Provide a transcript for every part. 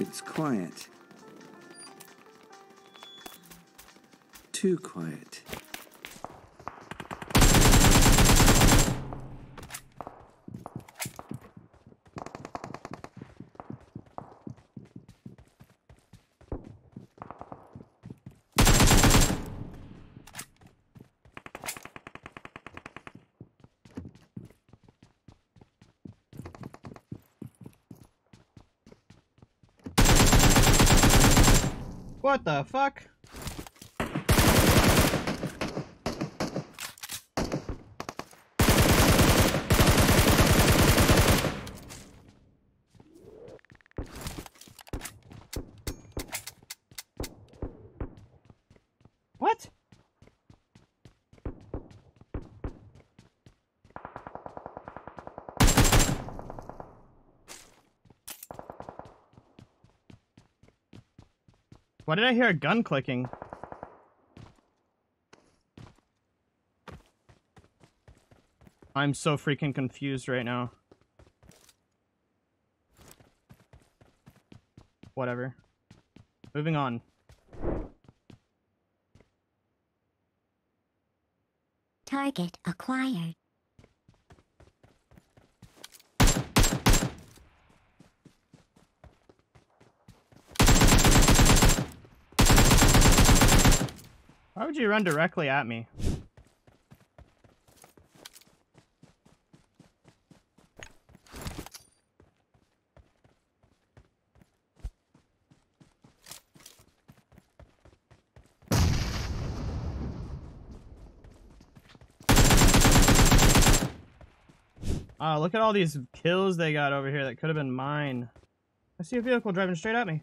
It's quiet. Too quiet. What the fuck? What? Why did I hear a gun clicking? I'm so freaking confused right now. Whatever. Moving on. Target acquired. Would you run directly at me? Oh, look at all these kills they got over here that could have been mine. I see a vehicle driving straight at me.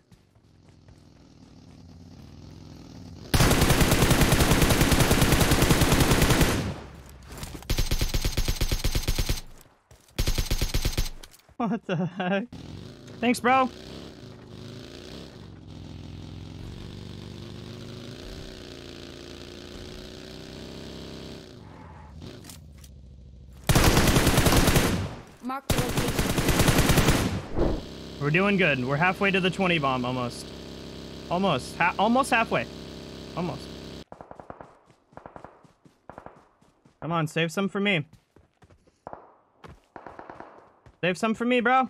What the heck? Thanks, bro. Mark the location. We're doing good. We're halfway to the 20 bomb almost. Almost. Ha almost halfway. Almost. Come on, save some for me. Save some for me, bro.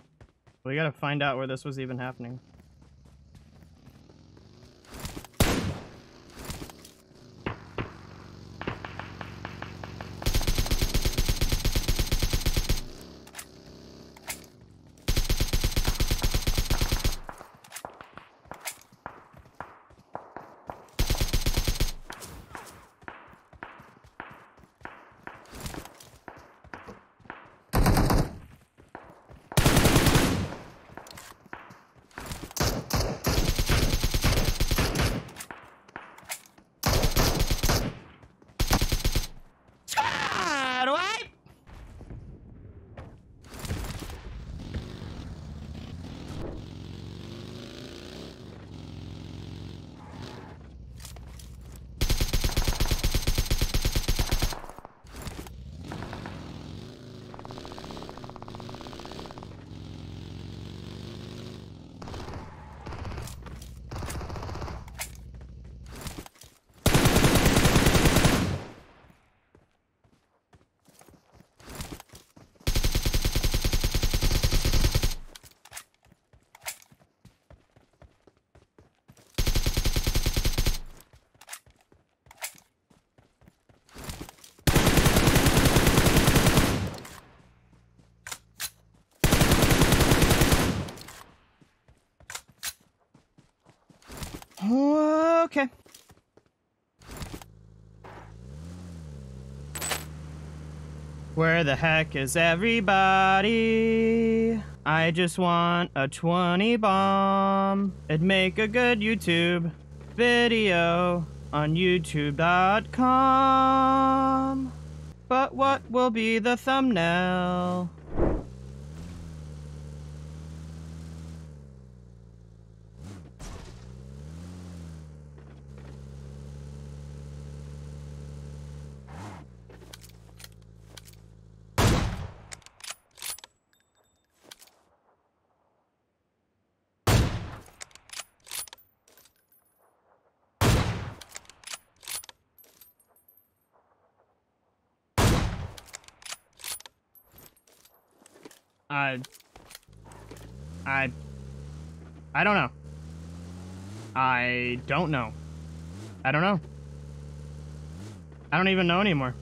We gotta find out where this was even happening. Okay. Where the heck is everybody? I just want a 20 bomb. It'd make a good YouTube video on youtube.com. But what will be the thumbnail? I. I. I don't know. I don't know. I don't know. I don't even know anymore.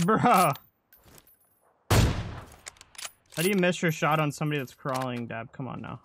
Bruh. How do you miss your shot on somebody that's crawling, Dab? Come on now.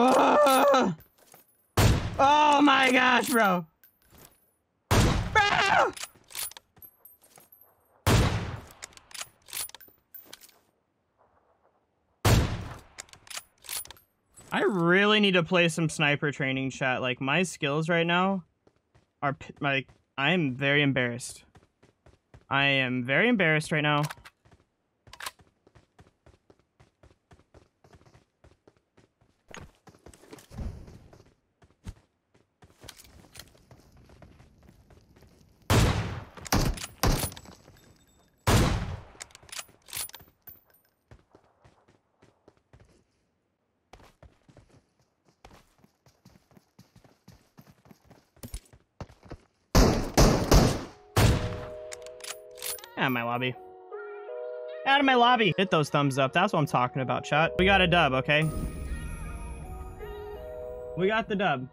Oh, my gosh, bro. Bro! I really need to play some sniper training chat. Like my skills right now are like I am very embarrassed. I am very embarrassed right now. Out of my lobby. Out of my lobby. Hit those thumbs up. That's what I'm talking about, chat. We got a dub, okay? We got the dub.